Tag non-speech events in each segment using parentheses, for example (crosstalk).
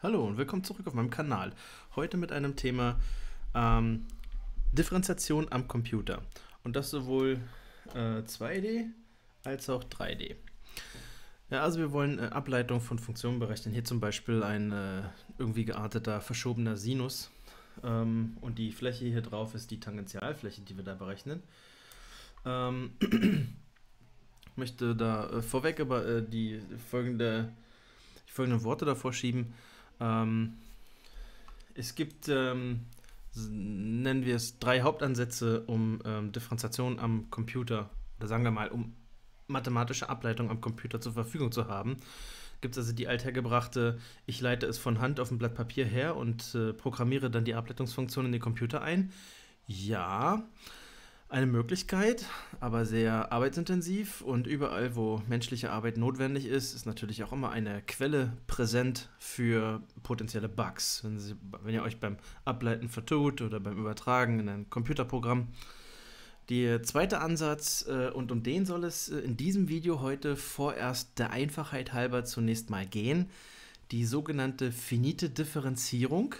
Hallo und willkommen zurück auf meinem Kanal. Heute mit einem Thema ähm, Differenziation am Computer. Und das sowohl äh, 2D als auch 3D. Ja, also wir wollen äh, Ableitung von Funktionen berechnen. Hier zum Beispiel ein äh, irgendwie gearteter verschobener Sinus. Ähm, und die Fläche hier drauf ist die Tangentialfläche, die wir da berechnen. Ähm, ich (clears throat) möchte da äh, vorweg aber äh, die folgende die folgenden Worte davor schieben. Ähm, es gibt, ähm, nennen wir es, drei Hauptansätze, um ähm, Differenziation am Computer, oder sagen wir mal, um mathematische Ableitung am Computer zur Verfügung zu haben. Gibt es also die althergebrachte, ich leite es von Hand auf ein Blatt Papier her und äh, programmiere dann die Ableitungsfunktion in den Computer ein? Ja eine Möglichkeit, aber sehr arbeitsintensiv und überall, wo menschliche Arbeit notwendig ist, ist natürlich auch immer eine Quelle präsent für potenzielle Bugs. Wenn, Sie, wenn ihr euch beim Ableiten vertut oder beim Übertragen in ein Computerprogramm. Der zweite Ansatz, äh, und um den soll es äh, in diesem Video heute vorerst der Einfachheit halber zunächst mal gehen, die sogenannte finite Differenzierung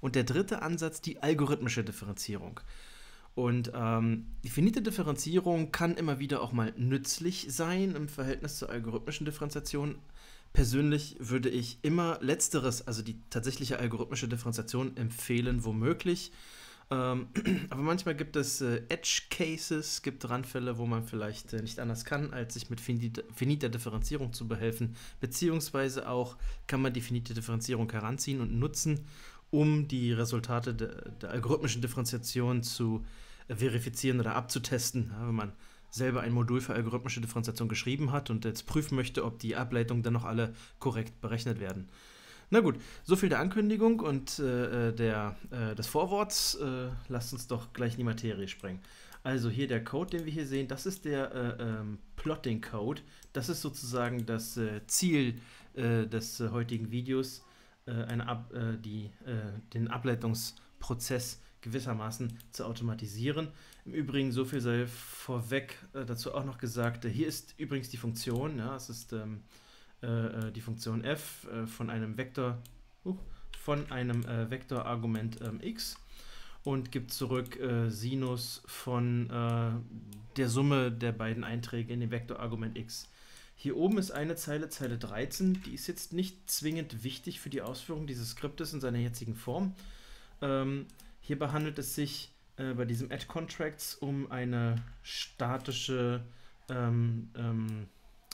und der dritte Ansatz die algorithmische Differenzierung. Und ähm, die finite Differenzierung kann immer wieder auch mal nützlich sein im Verhältnis zur algorithmischen Differentiation. Persönlich würde ich immer letzteres, also die tatsächliche algorithmische Differentiation, empfehlen, womöglich. Ähm, (clears throat) aber manchmal gibt es äh, Edge Cases, gibt Randfälle, wo man vielleicht äh, nicht anders kann, als sich mit finiter Differenzierung zu behelfen. Beziehungsweise auch kann man die finite Differenzierung heranziehen und nutzen, um die Resultate der, der algorithmischen Differenziation zu verifizieren oder abzutesten. Ja, wenn man selber ein Modul für algorithmische Differenziation geschrieben hat und jetzt prüfen möchte, ob die Ableitungen dann noch alle korrekt berechnet werden. Na gut, so viel der Ankündigung und äh, der, äh, des Vorworts. Äh, lasst uns doch gleich in die Materie springen. Also hier der Code, den wir hier sehen, das ist der äh, ähm, Plotting-Code. Das ist sozusagen das äh, Ziel äh, des heutigen Videos äh, eine Ab, äh, die, äh, den Ableitungsprozess gewissermaßen zu automatisieren. Im Übrigen, so viel sei vorweg äh, dazu auch noch gesagt, äh, hier ist übrigens die Funktion, ja, es ist ähm, äh, die Funktion f von einem Vektor, uh, von einem Vektorargument ähm, x und gibt zurück Sinus von der Summe der beiden Einträge in dem Vektorargument x. Hier oben ist eine Zeile, Zeile 13, die ist jetzt nicht zwingend wichtig für die Ausführung dieses Skriptes in seiner jetzigen Form. Ähm, hierbei handelt es sich äh, bei diesem Add Contracts um eine statische ähm, ähm,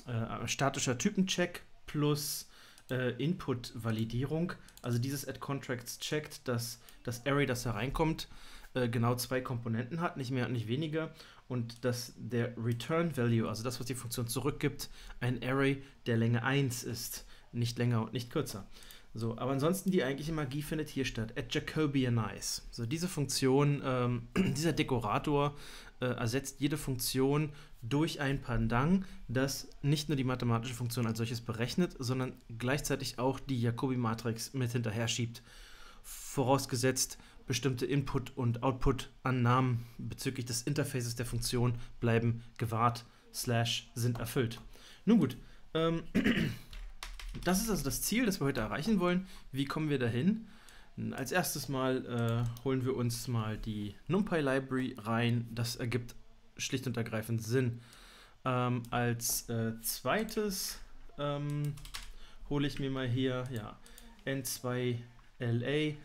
äh, statischer Typencheck plus äh, Input-Validierung. Also dieses Add Contracts checkt, dass das Array, das hereinkommt, äh, genau zwei Komponenten hat, nicht mehr und nicht weniger. Und dass der Return Value, also das, was die Funktion zurückgibt, ein Array der Länge 1 ist, nicht länger und nicht kürzer. So, aber ansonsten die eigentliche Magie findet hier statt. At Jacobianize. So, diese Funktion, ähm, (clears throat) dieser Dekorator äh, ersetzt jede Funktion durch ein Pendant, das nicht nur die mathematische Funktion als solches berechnet, sondern gleichzeitig auch die Jacobi-Matrix mit hinterher schiebt. Vorausgesetzt, bestimmte Input- und Output-Annahmen bezüglich des Interfaces der Funktion bleiben gewahrt, slash sind erfüllt. Nun gut, ähm, (clears throat) das ist also das Ziel, das wir heute erreichen wollen. Wie kommen wir dahin? Als erstes mal äh, holen wir uns mal die NumPy Library rein. Das ergibt schlicht und ergreifend Sinn. Ähm, als äh, zweites ähm, hole ich mir mal hier ja, N2LA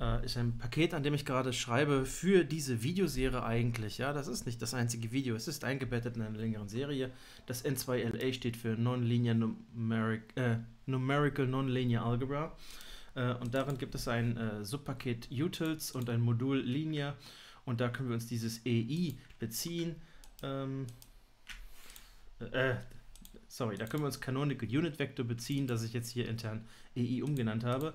äh, ist ein Paket, an dem ich gerade schreibe für diese Videoserie eigentlich. Ja, das ist nicht das einzige Video, es ist eingebettet in einer längeren Serie. Das N2LA steht für Nonlinear Numeric, äh, Numerical Nonlinear Algebra. Äh, und darin gibt es ein äh, Subpaket Utils und ein Modul Linear. Und da können wir uns dieses EI beziehen. Ähm, äh, sorry, da können wir uns Canonical Unit Vector beziehen, das ich jetzt hier intern EI umgenannt habe.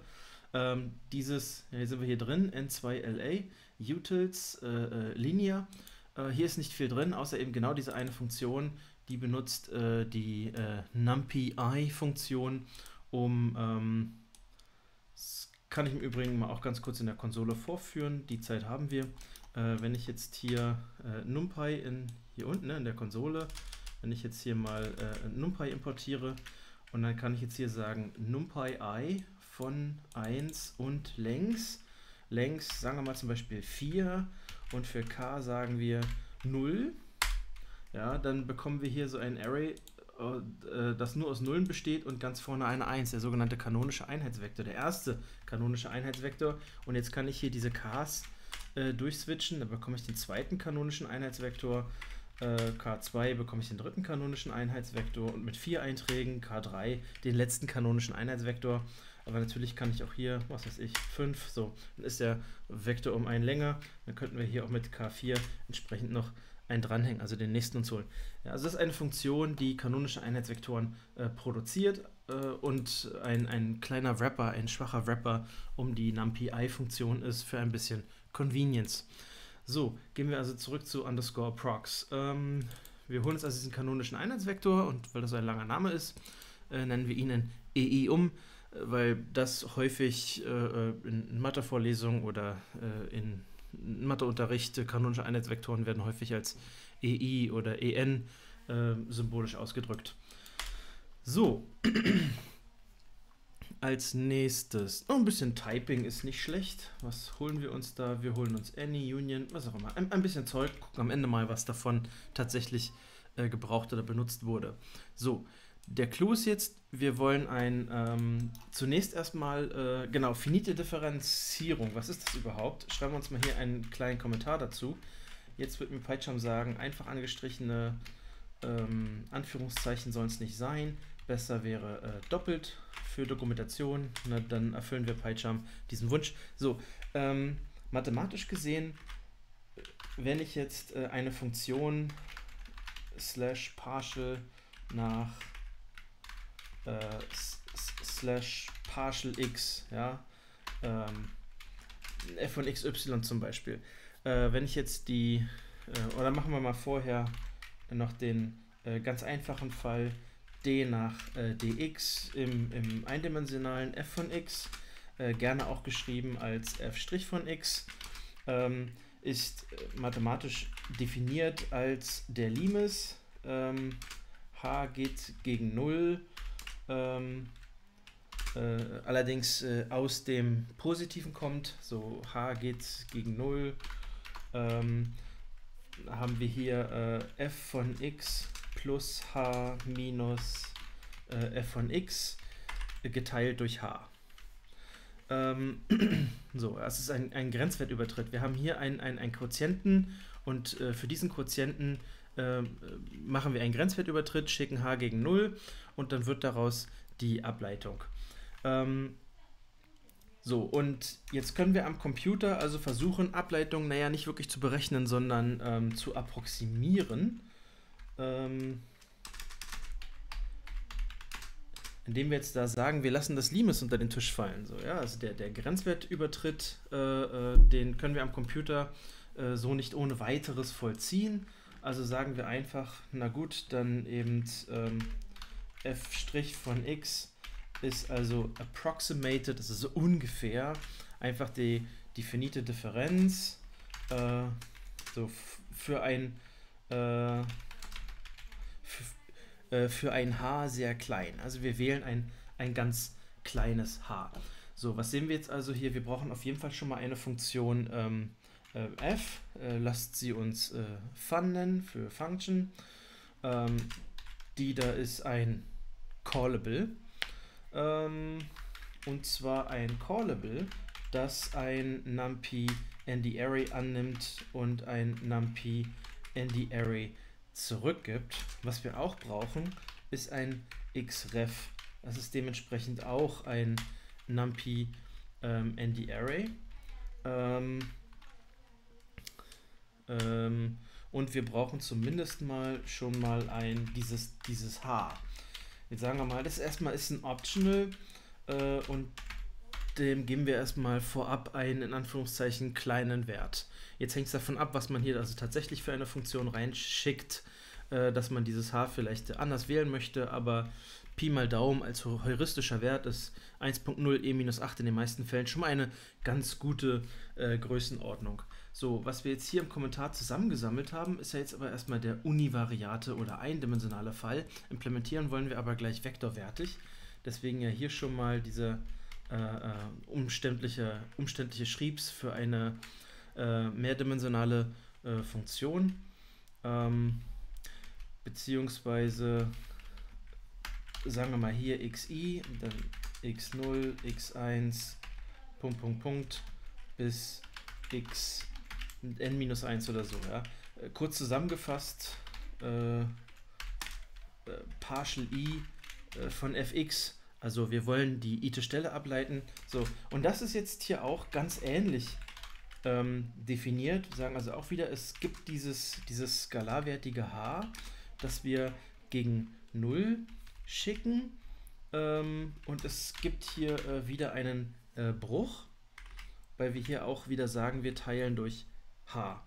Ähm, dieses, hier sind wir hier drin, N2LA, Utils, äh, äh, Linear. Äh, hier ist nicht viel drin, außer eben genau diese eine Funktion, die benutzt äh, die äh, NumPy-Funktion, um, ähm, das kann ich im Übrigen mal auch ganz kurz in der Konsole vorführen, die Zeit haben wir. Äh, wenn ich jetzt hier NumPy in, hier unten ne, in der Konsole, wenn ich jetzt hier mal NumPy importiere und dann kann ich jetzt hier sagen NumPy i von 1 und längs. Längs sagen wir mal zum Beispiel 4 und für k sagen wir 0. Ja, dann bekommen wir hier so ein Array, äh, das nur aus Nullen besteht und ganz vorne eine 1, der sogenannte kanonische Einheitsvektor, der erste kanonische Einheitsvektor. Und jetzt kann ich hier diese Ks äh, durchswitchen, dann bekomme ich den zweiten kanonischen Einheitsvektor, äh, K2 bekomme ich den dritten kanonischen Einheitsvektor und mit vier Einträgen K3 den letzten kanonischen Einheitsvektor. Aber natürlich kann ich auch hier, was weiß ich, 5, so, dann ist der Vektor um einen länger. Dann könnten wir hier auch mit K4 entsprechend noch einen dranhängen, also den nächsten uns holen. Ja, also das ist eine Funktion, die kanonische Einheitsvektoren äh, produziert äh, und ein, ein kleiner Wrapper, ein schwacher Wrapper um die NumPy-Funktion ist für ein bisschen Convenience. So, gehen wir also zurück zu underscore procs. Ähm, wir holen uns also diesen kanonischen Einheitsvektor und weil das ein langer Name ist, äh, nennen wir ihn in EI um, weil das häufig äh, äh, in Mathevorlesungen oder äh, in Matheunterricht, kanonische Einheitsvektoren werden häufig als EI oder EN äh, symbolisch ausgedrückt. So, (clears throat) als nächstes, oh, ein bisschen Typing ist nicht schlecht. Was holen wir uns da? Wir holen uns Any, Union, was auch immer. Ein, ein bisschen Zeug, gucken am Ende mal, was davon tatsächlich äh, gebraucht oder benutzt wurde. So, der Clou ist jetzt, wir wollen ein, ähm, zunächst erstmal, äh, genau, finite Differenzierung. Was ist das überhaupt? Schreiben wir uns mal hier einen kleinen Kommentar dazu. Jetzt wird mir PyCharm sagen, einfach angestrichene ähm, Anführungszeichen sollen es nicht sein. Besser wäre äh, doppelt für Dokumentation. Na, dann erfüllen wir PyCharm diesen Wunsch. So, ähm, mathematisch gesehen, wenn ich jetzt äh, eine Funktion slash partial nach äh, slash partial x, ja, ähm, f von xy zum Beispiel. Äh, wenn ich jetzt die, äh, oder machen wir mal vorher noch den äh, ganz einfachen Fall d nach äh, dx im, im eindimensionalen f von x, äh, gerne auch geschrieben als f' von x, ähm, ist mathematisch definiert als der Limes. Ähm, h geht gegen 0 ähm, äh, allerdings äh, aus dem Positiven kommt, so h geht gegen 0, ähm, haben wir hier äh, f von x plus h minus äh, f von x geteilt durch h. Ähm, (clears throat) so, das ist ein, ein Grenzwertübertritt. Wir haben hier einen ein Quotienten und äh, für diesen Quotienten äh, machen wir einen Grenzwertübertritt, schicken h gegen 0 und dann wird daraus die Ableitung. Ähm, so, und jetzt können wir am Computer also versuchen, Ableitungen, naja, nicht wirklich zu berechnen, sondern ähm, zu approximieren. Ähm, indem wir jetzt da sagen, wir lassen das Limes unter den Tisch fallen. So, ja, also der, der Grenzwertübertritt, äh, äh, den können wir am Computer äh, so nicht ohne weiteres vollziehen. Also sagen wir einfach, na gut, dann eben ähm, f' von x ist also approximated, das ist so ungefähr einfach die, die finite Differenz äh, so für ein äh, äh, für ein h sehr klein. Also wir wählen ein, ein ganz kleines h. So, was sehen wir jetzt also hier? Wir brauchen auf jeden Fall schon mal eine Funktion ähm, äh, f. Äh, lasst sie uns äh, fun nennen für Function. Ähm, die da ist ein Callable. Ähm, und zwar ein Callable, das ein NumPy ND Array annimmt und ein NumPy ND Array zurückgibt. Was wir auch brauchen, ist ein xref. Das ist dementsprechend auch ein NumPy ähm, ND Array. Ähm, ähm, und wir brauchen zumindest mal schon mal ein dieses, dieses H. Jetzt sagen wir mal, das erstmal ist ein Optional äh, und dem geben wir erstmal vorab einen in Anführungszeichen kleinen Wert. Jetzt hängt es davon ab, was man hier also tatsächlich für eine Funktion reinschickt, äh, dass man dieses H vielleicht anders wählen möchte, aber Pi mal Daumen als heuristischer Wert ist 1.0 e-8 in den meisten Fällen schon mal eine ganz gute äh, Größenordnung. So, was wir jetzt hier im Kommentar zusammengesammelt haben, ist ja jetzt aber erstmal der univariate oder eindimensionale Fall. Implementieren wollen wir aber gleich vektorwertig. Deswegen ja hier schon mal dieser äh, äh, umständliche, umständliche Schriebs für eine äh, mehrdimensionale äh, Funktion. Ähm, beziehungsweise sagen wir mal hier xi, dann x0, x1, Punkt, Punkt, Punkt, bis x n-1 oder so. Ja. Äh, kurz zusammengefasst, äh, äh, partial i äh, von fx, also wir wollen die i-te Stelle ableiten. So, und das ist jetzt hier auch ganz ähnlich ähm, definiert. Wir sagen also auch wieder, es gibt dieses, dieses skalarwertige h, das wir gegen 0 schicken. Ähm, und es gibt hier äh, wieder einen äh, Bruch, weil wir hier auch wieder sagen, wir teilen durch h.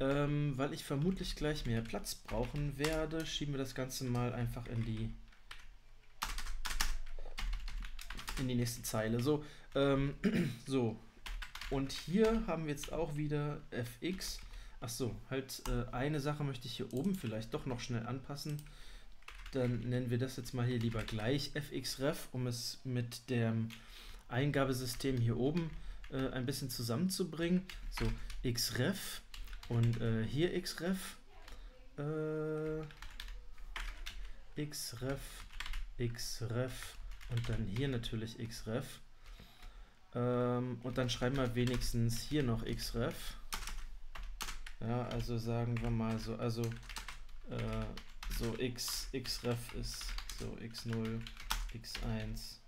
Ähm, weil ich vermutlich gleich mehr Platz brauchen werde, schieben wir das Ganze mal einfach in die in die nächste Zeile. So, ähm, (clears throat) so. Und hier haben wir jetzt auch wieder fx. Achso, halt äh, eine Sache möchte ich hier oben vielleicht doch noch schnell anpassen. Dann nennen wir das jetzt mal hier lieber gleich fxref, um es mit dem Eingabesystem hier oben äh, ein bisschen zusammenzubringen. So, xref und äh, hier xref, äh, xref, xref und dann hier natürlich xref. Ähm, und dann schreiben wir wenigstens hier noch xref. Ja, also sagen wir mal so, also äh, so x, xref ist so x0, x1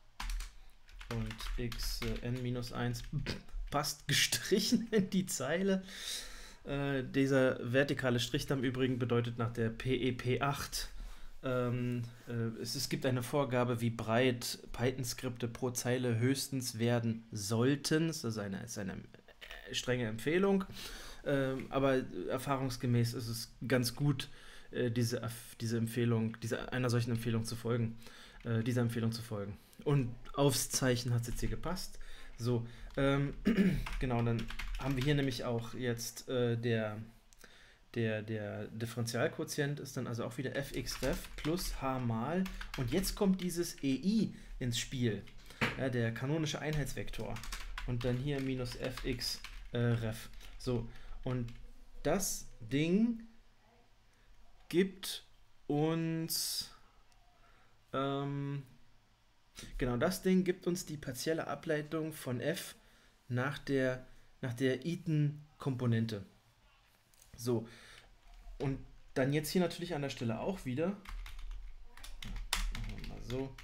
und x äh, n-1 passt (laughs) gestrichen in die Zeile. Äh, dieser vertikale Strich im Übrigen bedeutet nach der PEP8, ähm, äh, es, es gibt eine Vorgabe, wie breit Python-Skripte pro Zeile höchstens werden sollten. Das ist eine, ist eine äh, strenge Empfehlung. Ähm, aber erfahrungsgemäß ist es ganz gut, äh, diese, diese Empfehlung, diese, einer solchen Empfehlung zu folgen. Äh, dieser Empfehlung zu folgen. Und aufs Zeichen hat es jetzt hier gepasst. So, ähm, (clears throat) genau, dann haben wir hier nämlich auch jetzt äh, der, der, der Differentialquotient ist dann also auch wieder fxref plus h mal. Und jetzt kommt dieses ei ins Spiel, ja, der kanonische Einheitsvektor. Und dann hier minus fx äh. So, und das Ding gibt uns ähm, genau das Ding gibt uns die partielle Ableitung von f nach der nach der iten-Komponente. So, und dann jetzt hier natürlich an der Stelle auch wieder. Mal so.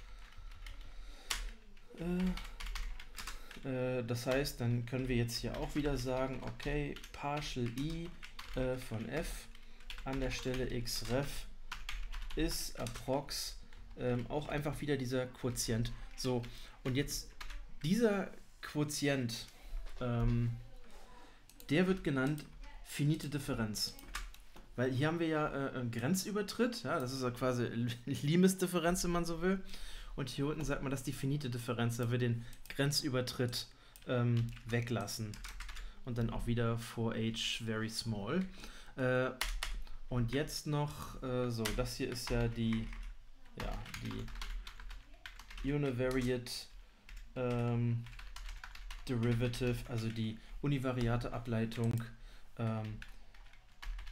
Äh, äh, das heißt, dann können wir jetzt hier auch wieder sagen, okay, partial i äh, von f an der Stelle xref ist approx ähm, auch einfach wieder dieser Quotient. So, und jetzt dieser Quotient, ähm, der wird genannt finite Differenz. Weil hier haben wir ja äh, einen Grenzübertritt, ja, das ist ja quasi (laughs) Limes-Differenz, wenn man so will. Und hier unten sagt man, das ist die finite Differenz, da wir den Grenzübertritt ähm, weglassen. Und dann auch wieder for h very small. Äh, und jetzt noch, äh, so, das hier ist ja die, ja, die Univariate ähm, Derivative, also die univariate Ableitung ähm,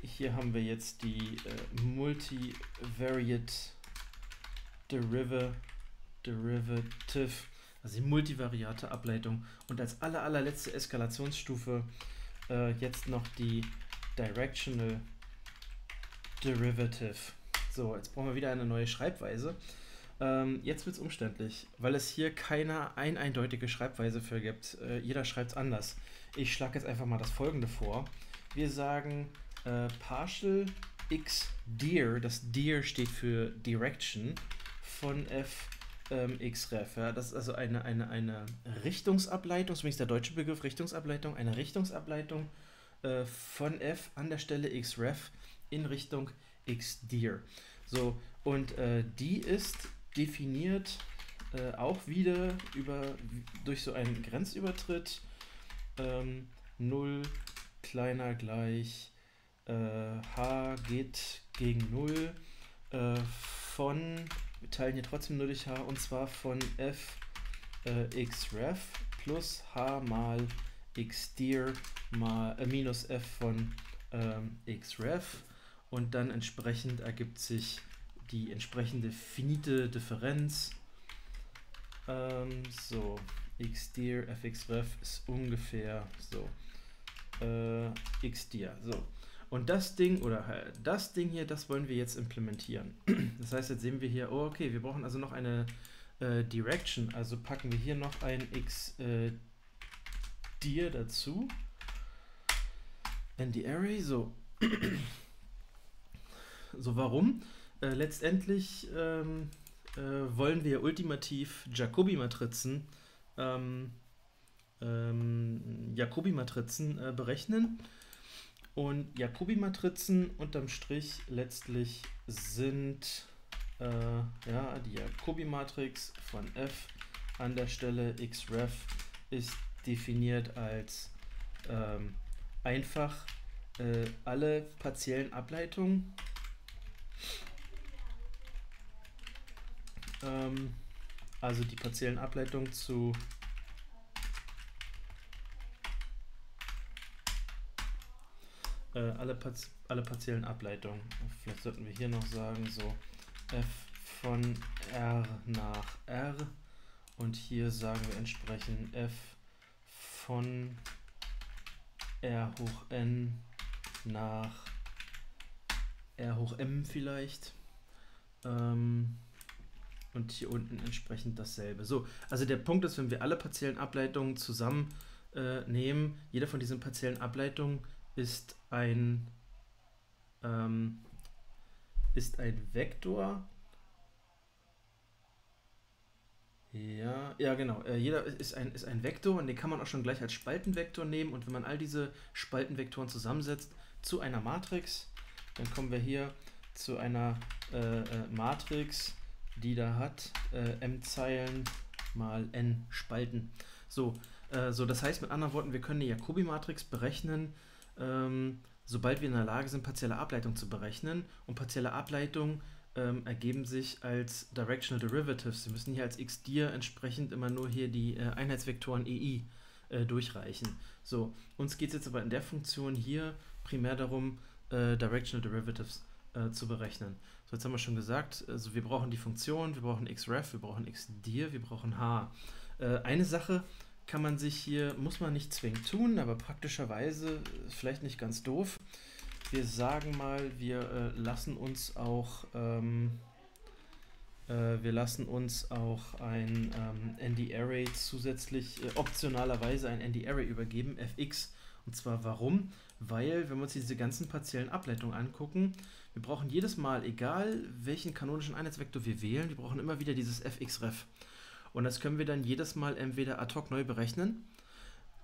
hier haben wir jetzt die äh, Multivariate Deriva, Derivative, also die multivariate Ableitung. Und als aller, allerletzte Eskalationsstufe äh, jetzt noch die Directional Derivative. So, jetzt brauchen wir wieder eine neue Schreibweise. Ähm, jetzt wird es umständlich, weil es hier keine ein eindeutige Schreibweise für gibt. Äh, jeder schreibt es anders. Ich schlage jetzt einfach mal das folgende vor. Wir sagen äh, partial x dir, das dir steht für Direction von f ähm, xref. Ja? Das ist also eine, eine, eine Richtungsableitung, zumindest der deutsche Begriff Richtungsableitung, eine Richtungsableitung äh, von f an der Stelle xref in Richtung xdir. So, und äh, die ist definiert äh, auch wieder über, durch so einen Grenzübertritt ähm, 0 kleiner gleich äh, h geht gegen 0 äh, von, wir teilen hier trotzdem 0 durch h, und zwar von f äh, xref plus h mal xdir mal äh, minus f von ähm, xref und dann entsprechend ergibt sich die entsprechende finite Differenz. Ähm, so, xdir fxref ist ungefähr so äh, xdir. So. Und das Ding, oder äh, das Ding hier, das wollen wir jetzt implementieren. (clears throat) Das heißt, jetzt sehen wir hier, oh, okay, wir brauchen also noch eine äh, Direction, also packen wir hier noch ein x äh, dazu. ND Array, so. (clears throat) so, warum? Äh, letztendlich ähm, äh, wollen wir ultimativ Jacobi-Matrizen ähm, ähm, Jacobi-Matrizen äh, berechnen. Und Jacobi-Matrizen unterm Strich letztlich sind äh, ja, die Jacobi-Matrix von f an der Stelle xref ist definiert als ähm, einfach äh, alle partiellen Ableitungen ähm, also die partiellen Ableitungen zu äh, alle, alle partiellen Ableitungen. Vielleicht sollten wir hier noch sagen, so f von r nach r und hier sagen wir entsprechend f von r hoch n nach r hoch m vielleicht. Ähm, und hier unten entsprechend dasselbe. So, also der Punkt ist, wenn wir alle partiellen Ableitungen zusammen äh, nehmen, jeder von diesen partiellen Ableitungen ist ein, ähm, ist ein Vektor. Ja, ja genau. Äh, jeder ist ein, ist ein Vektor und den kann man auch schon gleich als Spaltenvektor nehmen. Und wenn man all diese Spaltenvektoren zusammensetzt zu einer Matrix, dann kommen wir hier zu einer äh, äh, Matrix, die da hat äh, m Zeilen mal n Spalten. So, äh, so, das heißt mit anderen Worten, wir können eine Jacobi-Matrix berechnen, ähm, sobald wir in der Lage sind, partielle Ableitung zu berechnen. Und partielle Ableitungen ähm, ergeben sich als Directional Derivatives. Sie müssen hier als xdir entsprechend immer nur hier die äh, Einheitsvektoren ei äh, durchreichen. So, uns geht es jetzt aber in der Funktion hier primär darum, äh, Directional Derivatives äh, zu berechnen. So, jetzt haben wir schon gesagt, also wir brauchen die Funktion, wir brauchen xref, wir brauchen xdir, wir brauchen h. Äh, eine Sache, kann man sich hier, muss man nicht zwingend tun, aber praktischerweise vielleicht nicht ganz doof. Wir sagen mal, wir äh, lassen uns auch ähm, äh, wir lassen uns auch ein ähm, ND-Array zusätzlich, äh, optionalerweise ein ND-Array übergeben, fx. Und zwar warum? Weil, wenn wir uns diese ganzen partiellen Ableitungen angucken, wir brauchen jedes Mal, egal welchen kanonischen Einheitsvektor wir wählen, wir brauchen immer wieder dieses fxref. Und das können wir dann jedes Mal entweder ad hoc neu berechnen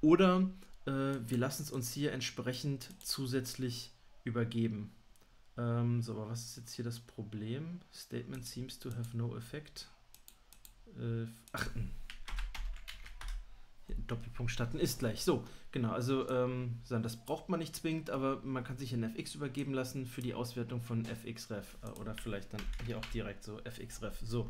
oder äh, wir lassen es uns hier entsprechend zusätzlich übergeben. Ähm, so, aber was ist jetzt hier das Problem? Statement seems to have no effect. Äh, ach. Doppelpunkt starten ist gleich. So, genau, also ähm, das braucht man nicht zwingend, aber man kann sich in fx übergeben lassen für die Auswertung von fxref äh, oder vielleicht dann hier auch direkt so fxref. So,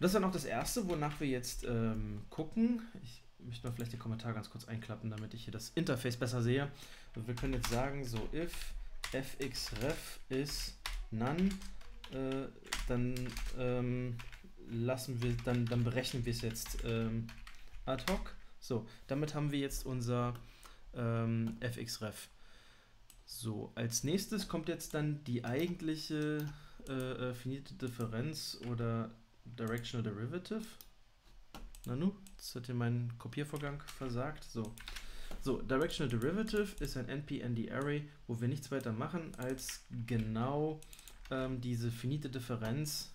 das ist dann auch das erste, wonach wir jetzt ähm, gucken. Ich möchte mal vielleicht den Kommentar ganz kurz einklappen, damit ich hier das Interface besser sehe. Wir können jetzt sagen, so if fxref ist none, äh, dann ähm, lassen wir, dann, dann berechnen wir es jetzt ähm, ad hoc. So, damit haben wir jetzt unser ähm, fxref. So, als nächstes kommt jetzt dann die eigentliche äh, äh finite Differenz oder Directional Derivative. Nanu, jetzt hat hier mein Kopiervorgang versagt. So. so, Directional Derivative ist ein NP-ND-Array, wo wir nichts weiter machen, als genau ähm, diese finite Differenz,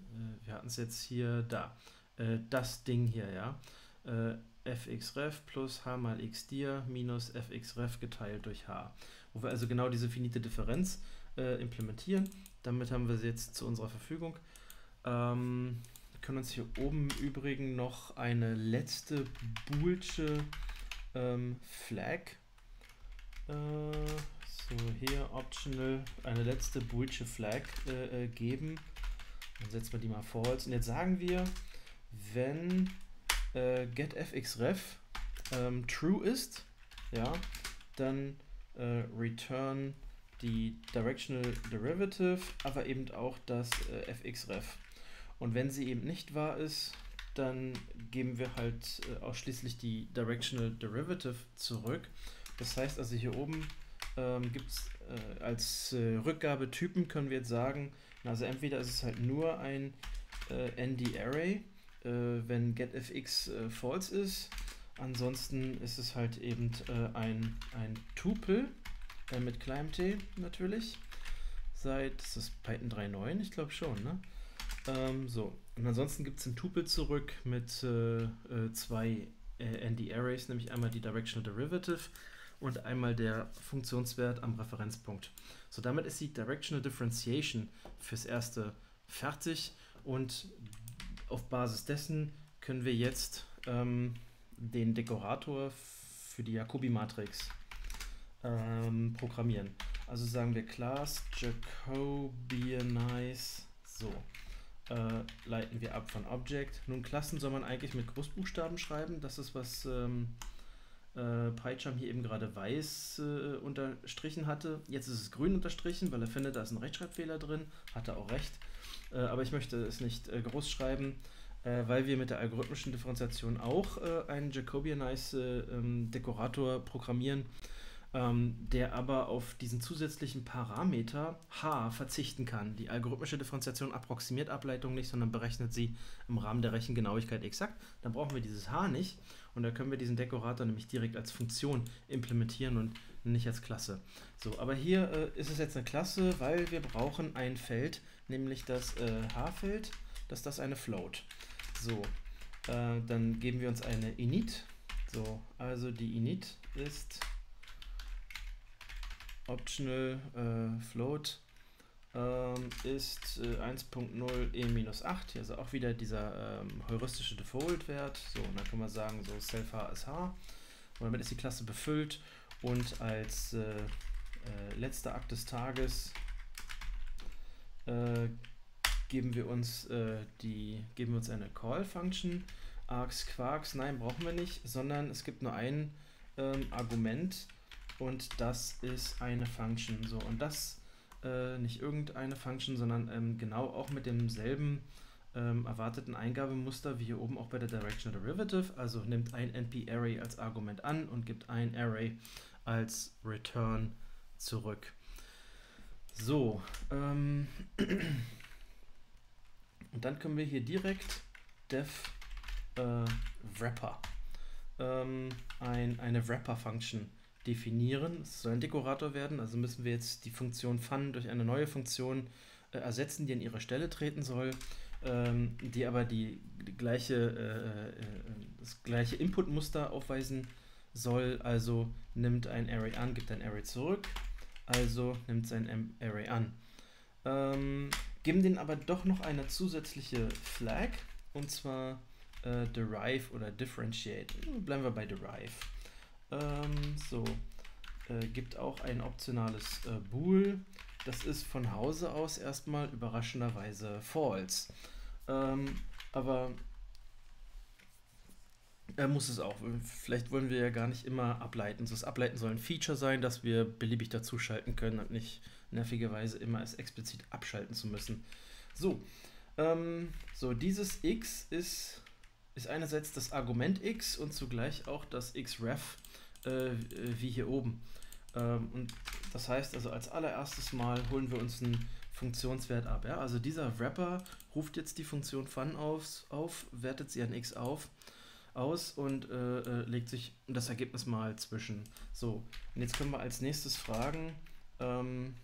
äh, wir hatten es jetzt hier da, äh, das Ding hier, ja, äh, fxref plus h mal xdir minus fxref geteilt durch h. Wo wir also genau diese finite Differenz äh, implementieren. Damit haben wir sie jetzt zu unserer Verfügung. Ähm, wir können uns hier oben im Übrigen noch eine letzte boolsche ähm, Flag, äh, so hier optional, eine letzte boolsche Flag äh, äh, geben. Dann setzen wir die mal false. Und jetzt sagen wir, wenn äh, getFxref ähm, true ist, ja, dann äh, return die Directional Derivative, aber eben auch das äh, fxref. Und wenn sie eben nicht wahr ist, dann geben wir halt äh, ausschließlich die Directional Derivative zurück. Das heißt also hier oben ähm, gibt es äh, als äh, Rückgabetypen können wir jetzt sagen, also entweder ist es halt nur ein äh, ND-Array, wenn getFX äh, false ist, ansonsten ist es halt eben äh, ein, ein Tuple mit kleinem t natürlich, seit, das ist Python 3.9, ich glaube schon, ne? Ähm, so, und ansonsten gibt es ein Tuple zurück mit zwei ND-Arrays, nämlich einmal die Directional Derivative und einmal der Funktionswert am Referenzpunkt. So, damit ist die Directional Differentiation fürs erste fertig und auf Basis dessen können wir jetzt ähm, den Dekorator für die Jacobi-Matrix ähm, programmieren. Also sagen wir Class Jacobianize, so, äh, leiten wir ab von Object. Nun, Klassen soll man eigentlich mit Großbuchstaben schreiben, das ist was... Ähm, äh, PyCharm hier eben gerade weiß äh, unterstrichen hatte. Jetzt ist es grün unterstrichen, weil er findet, da ist ein Rechtschreibfehler drin. Hat er auch recht. Äh, aber ich möchte es nicht äh, groß schreiben, äh, weil wir mit der algorithmischen Differentiation auch äh, einen Jacobianize ähm, Dekorator programmieren ähm, der aber auf diesen zusätzlichen Parameter h verzichten kann. Die algorithmische Differenziation approximiert Ableitung nicht, sondern berechnet sie im Rahmen der Rechengenauigkeit exakt. Dann brauchen wir dieses h nicht und da können wir diesen Dekorator nämlich direkt als Funktion implementieren und nicht als Klasse. So, aber hier äh, ist es jetzt eine Klasse, weil wir brauchen ein Feld, nämlich das äh, h-Feld, dass das eine Float. So, äh, dann geben wir uns eine init. So, also die init ist Optional äh, Float ähm, ist äh, 1.0 e-8, also auch wieder dieser ähm, heuristische Default-Wert. So, und dann kann man sagen, so self h ist h. Und damit ist die Klasse befüllt und als äh, äh letzter Akt des Tages äh, geben wir uns äh, die geben wir uns eine Call-Function. args quarks, nein, brauchen wir nicht, sondern es gibt nur ein ähm, Argument, und das ist eine Function. So, und das äh, nicht irgendeine Function, sondern ähm, genau auch mit demselben ähm, erwarteten Eingabemuster wie hier oben auch bei der Directional Derivative. Also nimmt ein NP-Array als Argument an und gibt ein Array als Return zurück. So, ähm, (clears throat) und dann können wir hier direkt def äh, wrapper ähm, ein, eine Wrapper-Function definieren. Es soll ein Dekorator werden, also müssen wir jetzt die Funktion fun durch eine neue Funktion äh, ersetzen, die an ihre Stelle treten soll, ähm, die aber die, die gleiche, äh, äh, das gleiche Inputmuster aufweisen soll. Also nimmt ein Array an, gibt ein Array zurück, also nimmt sein Array an. Ähm, geben den aber doch noch eine zusätzliche Flag, und zwar äh, derive oder differentiate. Bleiben wir bei derive. Ähm, so, äh, gibt auch ein optionales äh, Bool. Das ist von Hause aus erstmal überraschenderweise false. Ähm, aber er muss es auch. Vielleicht wollen wir ja gar nicht immer ableiten. So, das Ableiten soll ein Feature sein, dass wir beliebig dazuschalten können und nicht nervigerweise immer es explizit abschalten zu müssen. So, ähm, so dieses x ist, ist einerseits das Argument x und zugleich auch das xref äh, wie hier oben. Ähm, und das heißt also als allererstes Mal holen wir uns einen Funktionswert ab. Ja? Also dieser Wrapper ruft jetzt die Funktion fun auf, auf wertet sie an x auf aus und äh, äh, legt sich das Ergebnis mal zwischen. So, und jetzt können wir als nächstes fragen, ähm,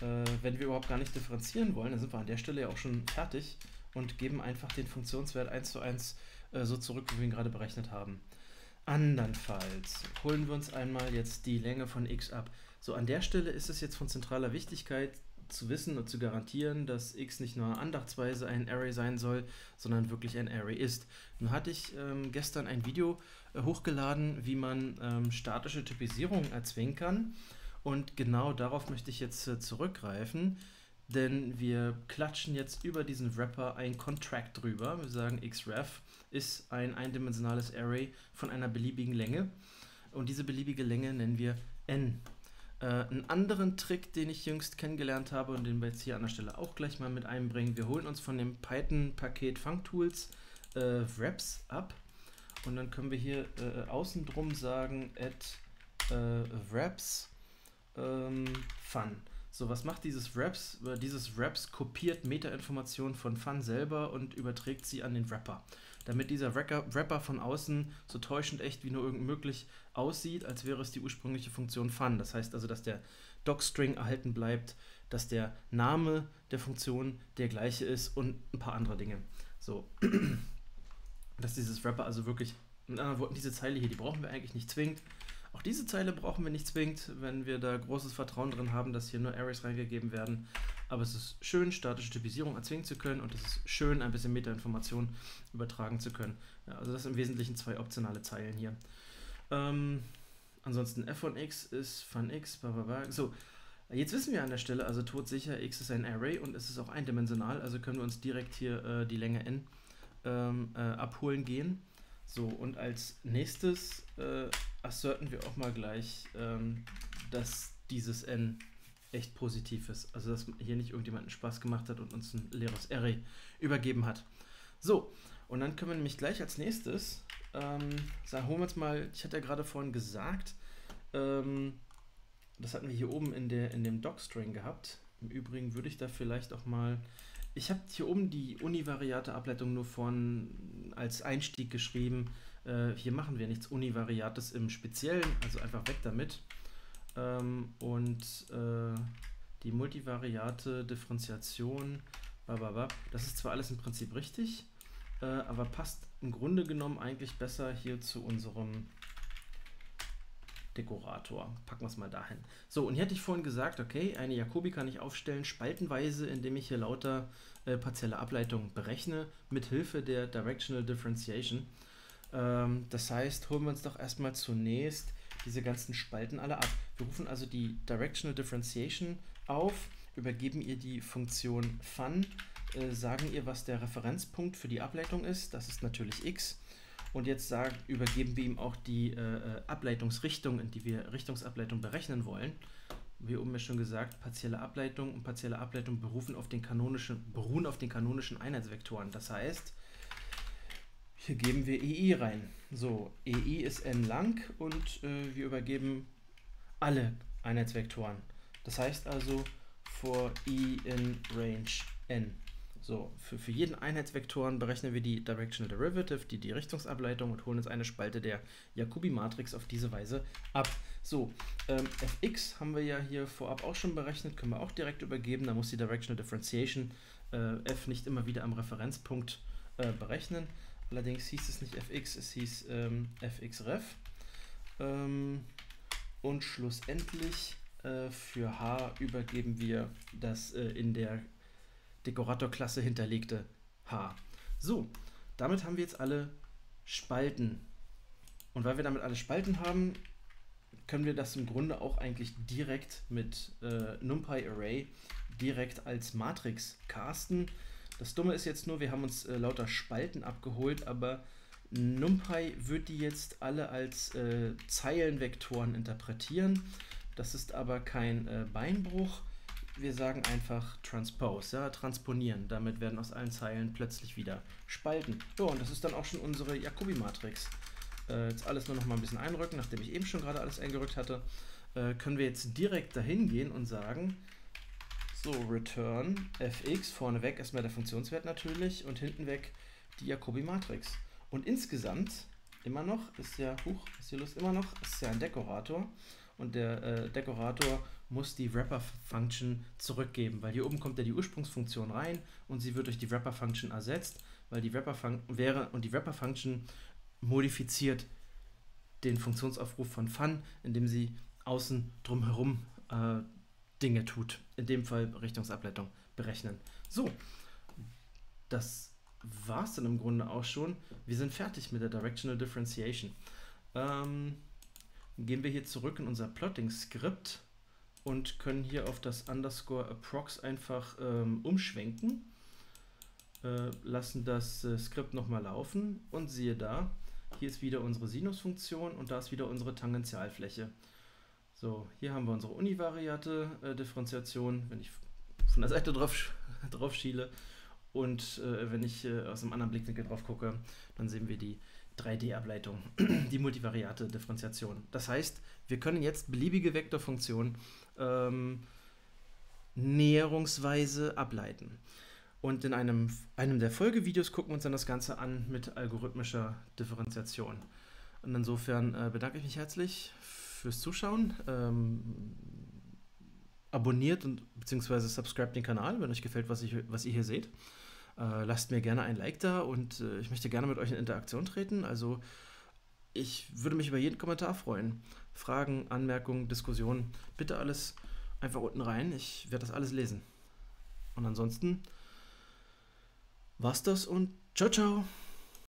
äh, wenn wir überhaupt gar nicht differenzieren wollen, dann sind wir an der Stelle ja auch schon fertig und geben einfach den Funktionswert 1 zu 1 äh, so zurück, wie wir ihn gerade berechnet haben. Andernfalls holen wir uns einmal jetzt die Länge von x ab. So, an der Stelle ist es jetzt von zentraler Wichtigkeit zu wissen und zu garantieren, dass x nicht nur andachtsweise ein Array sein soll, sondern wirklich ein Array ist. Nun hatte ich ähm, gestern ein Video äh, hochgeladen, wie man ähm, statische Typisierung erzwingen kann. Und genau darauf möchte ich jetzt äh, zurückgreifen. denn wir klatschen jetzt über diesen Wrapper ein Contract drüber. Wir sagen xref ist ein eindimensionales Array von einer beliebigen Länge und diese beliebige Länge nennen wir n. Äh, einen anderen Trick, den ich jüngst kennengelernt habe und den wir jetzt hier an der Stelle auch gleich mal mit einbringen, wir holen uns von dem Python-Paket FuncTools äh, Wraps ab und dann können wir hier äh, außen drum sagen add äh, Wraps ähm, Fun. So, was macht dieses Wraps? Dieses Wraps kopiert Metainformationen von Fun selber und überträgt sie an den Wrapper. Damit dieser Wrapper von außen so täuschend echt wie nur irgend möglich aussieht, als wäre es die ursprüngliche Funktion Fun. Das heißt also, dass der Docstring erhalten bleibt, dass der Name der Funktion der gleiche ist und ein paar andere Dinge. So, (clears throat) dass dieses Wrapper also wirklich, in anderen Worten, diese Zeile hier, die brauchen wir eigentlich nicht zwingend. Auch diese Zeile brauchen wir nicht zwingend, wenn wir da großes Vertrauen drin haben, dass hier nur Arrays reingegeben werden. Aber es ist schön, statische Typisierung erzwingen zu können und es ist schön, ein bisschen Metainformation übertragen zu können. Ja, also das sind im Wesentlichen zwei optionale Zeilen hier. Ähm, ansonsten f von x ist von x, bla bla bla. So, jetzt wissen wir an der Stelle, also todsicher, x ist ein Array und es ist auch eindimensional, also können wir uns direkt hier äh, die Länge n ähm, äh, abholen gehen. So, und als nächstes äh, asserten wir auch mal gleich, ähm, dass dieses n echt positiv ist. Also, dass hier nicht irgendjemand einen Spaß gemacht hat und uns ein leeres Array übergeben hat. So, und dann können wir nämlich gleich als nächstes ähm, sagen, holen wir uns mal, ich hatte ja gerade vorhin gesagt, ähm, das hatten wir hier oben in, der, in dem Docstring gehabt. Im Übrigen würde ich da vielleicht auch mal ich habe hier oben die univariate Ableitung nur von als Einstieg geschrieben. Äh, hier machen wir nichts Univariates im Speziellen, also einfach weg damit. Ähm, und äh, die multivariate Differenziation, bababa, das ist zwar alles im Prinzip richtig, äh, aber passt im Grunde genommen eigentlich besser hier zu unserem Dekorator. Packen wir es mal dahin. So, und hier hatte ich vorhin gesagt, okay, eine Jacobi kann ich aufstellen, spaltenweise, indem ich hier lauter äh, partielle Ableitungen berechne, mit Hilfe der Directional Differentiation. Ähm, das heißt, holen wir uns doch erstmal zunächst diese ganzen Spalten alle ab. Wir rufen also die Directional Differentiation auf, übergeben ihr die Funktion fun, äh, sagen ihr, was der Referenzpunkt für die Ableitung ist, das ist natürlich x, und jetzt sagen, übergeben wir ihm auch die äh, äh, Ableitungsrichtung, in die wir Richtungsableitung berechnen wollen. Wie oben ja schon gesagt, partielle Ableitung und partielle Ableitung berufen auf den kanonischen, beruhen auf den kanonischen Einheitsvektoren. Das heißt, hier geben wir EI rein. So, EI ist n lang und äh, wir übergeben alle Einheitsvektoren. Das heißt also, for i in range n. So, für, für jeden Einheitsvektoren berechnen wir die Directional Derivative, die, die Richtungsableitung und holen uns eine Spalte der Jacobi-Matrix auf diese Weise ab. So, ähm, fx haben wir ja hier vorab auch schon berechnet, können wir auch direkt übergeben. Da muss die Directional Differentiation äh, f nicht immer wieder am Referenzpunkt äh, berechnen. Allerdings hieß es nicht fx, es hieß ähm, fxref. Ähm, und schlussendlich äh, für h übergeben wir das äh, in der Dekorator-Klasse hinterlegte H. So, damit haben wir jetzt alle Spalten. Und weil wir damit alle Spalten haben, können wir das im Grunde auch eigentlich direkt mit äh, NumPy Array direkt als Matrix casten. Das Dumme ist jetzt nur, wir haben uns äh, lauter Spalten abgeholt, aber NumPy wird die jetzt alle als äh, Zeilenvektoren interpretieren. Das ist aber kein äh, Beinbruch wir sagen einfach transpose, ja, transponieren. Damit werden aus allen Zeilen plötzlich wieder Spalten. So, und das ist dann auch schon unsere Jacobi-Matrix. Äh, jetzt alles nur noch mal ein bisschen einrücken, nachdem ich eben schon gerade alles eingerückt hatte. Äh, können wir jetzt direkt dahin gehen und sagen, so, return fx, vorneweg erstmal der Funktionswert natürlich und hinten weg die Jacobi-Matrix. Und insgesamt immer noch, ist ja, huch, ist hier Lust immer noch, ist ja ein Dekorator. Und der äh, Dekorator muss die Wrapper-Function zurückgeben, weil hier oben kommt ja die Ursprungsfunktion rein und sie wird durch die Wrapper-Function ersetzt, weil die Wrapper wäre und die Wrapper-Function modifiziert den Funktionsaufruf von fun, indem sie außen drumherum äh, Dinge tut. In dem Fall Richtungsableitung berechnen. So, das war es dann im Grunde auch schon. Wir sind fertig mit der Directional Differentiation. Ähm, gehen wir hier zurück in unser Plotting-Skript und können hier auf das Underscore Approx einfach ähm, umschwenken, äh, lassen das äh, Skript nochmal laufen und siehe da, hier ist wieder unsere Sinusfunktion und da ist wieder unsere Tangentialfläche. So, hier haben wir unsere univariate äh, Differentiation, wenn ich von der Seite drauf, (laughs) drauf schiele und äh, wenn ich äh, aus einem anderen Blickwinkel drauf gucke, dann sehen wir die 3D-Ableitung, (clears throat) die multivariate Differentiation. Das heißt, wir können jetzt beliebige Vektorfunktionen ähm, näherungsweise ableiten. Und in einem, einem der Folgevideos gucken wir uns dann das Ganze an mit algorithmischer Differentiation. Und insofern äh, bedanke ich mich herzlich fürs Zuschauen. Ähm, abonniert und beziehungsweise subscribe den Kanal, wenn euch gefällt, was, ich, was ihr hier seht. Äh, lasst mir gerne ein Like da und äh, ich möchte gerne mit euch in Interaktion treten. Also ich würde mich über jeden Kommentar freuen. Fragen, Anmerkungen, Diskussionen, bitte alles einfach unten rein. Ich werde das alles lesen. Und ansonsten war's das und ciao, ciao.